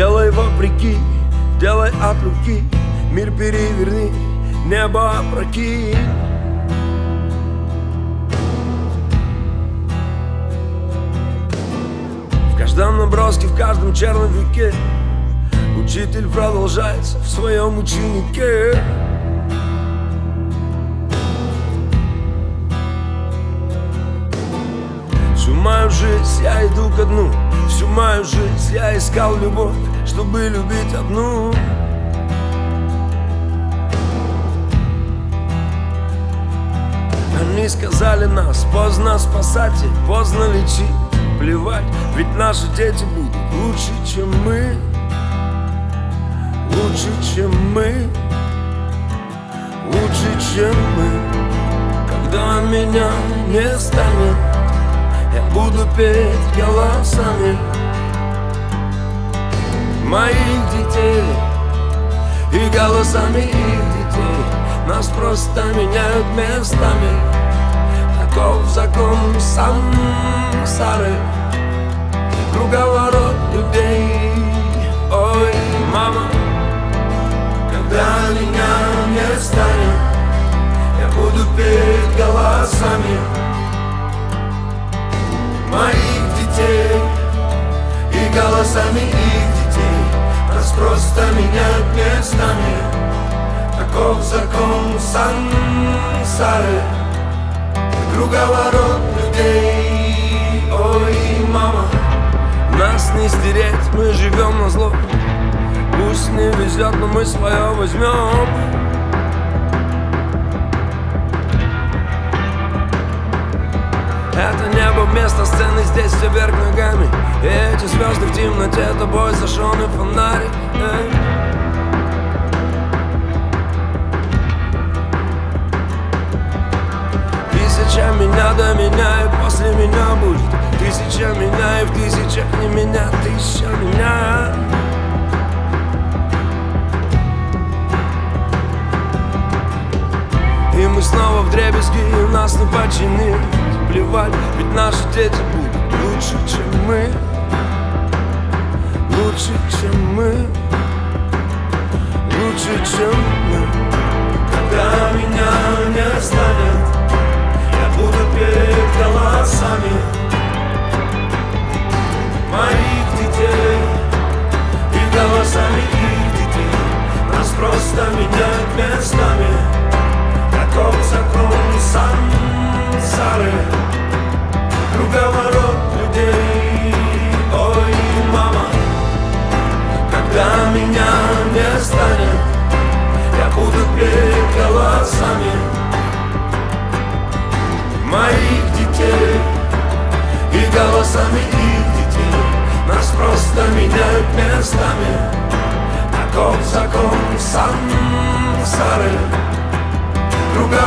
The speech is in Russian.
Делай вопреки, делай от руки Мир переверни, небо опрокинь. В каждом наброске, в каждом черновике Учитель продолжается в своем ученике. Мою жизнь я иду ко дну Мою жизнь я искал любовь Чтобы любить одну. Они сказали нас, поздно спасать и поздно лечить. Плевать, ведь наши дети будут лучше, чем мы. Лучше, чем мы. Лучше, чем мы. Когда меня не станет Я буду петь голосами Моих детей. И голосами их детей. Нас просто меняют местами. Таков закон сансары Круговорот людей. Ой, мама Когда меня не станет Я буду петь голосами Моих детей. И голосами их местами Таков закон сансары. Круговорот людей. Ой, мама. Нас не стереть, мы живем на зло. Пусть не везет, но мы свое возьмем. Это небо вместо сцены, здесь все вверх ногами. Эти звезды в темноте, тобой зажженный фонарик Эй. Меня меня и после меня будет Тысяча меня и в тысячах не меня Тысяча меня И мы снова в дребезги, и нас не починить Плевать, ведь наши дети будут лучше, чем мы. Лучше, чем мы. Лучше, чем мы